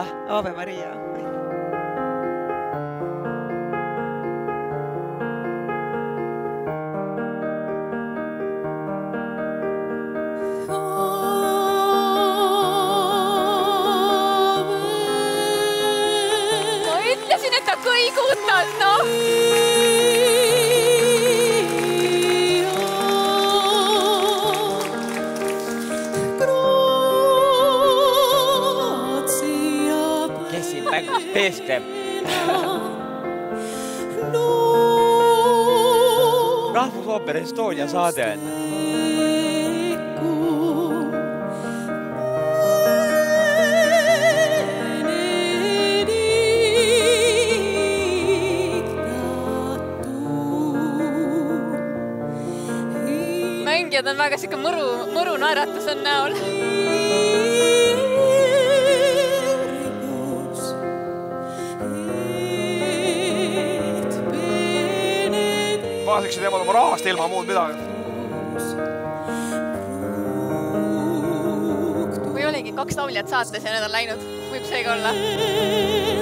Ah, Ave María. Oi, det er ikke dette hvor jeg går siin mängus teeskleb? rahvusooper Estonia saade on. mängijad on väga sihuke mõru, mõru naeratus on näol. Pääseksid jäävad oma rahast ilma muud midagi. kui oligi kaks lauljat saates ja need on läinud, võib see ka olla.